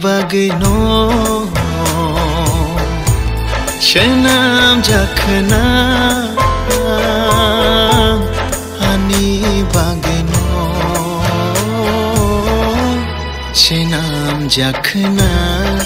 bagno Shenam jakhna Ani bagno Shenam jakhna